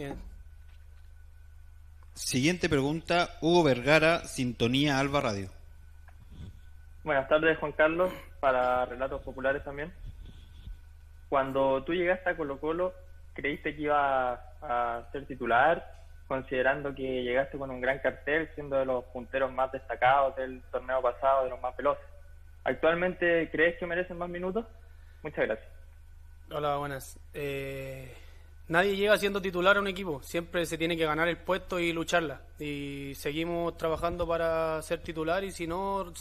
Bien. Siguiente pregunta, Hugo Vergara, Sintonía Alba Radio. Buenas tardes, Juan Carlos, para Relatos Populares también. Cuando tú llegaste a Colo Colo, ¿creíste que iba a ser titular, considerando que llegaste con un gran cartel, siendo de los punteros más destacados del torneo pasado, de los más veloces? ¿Actualmente crees que merecen más minutos? Muchas gracias. Hola, buenas. Eh, nadie llega siendo titular a un equipo, siempre se tiene que ganar el puesto y lucharla. Y seguimos trabajando para ser titular y si no,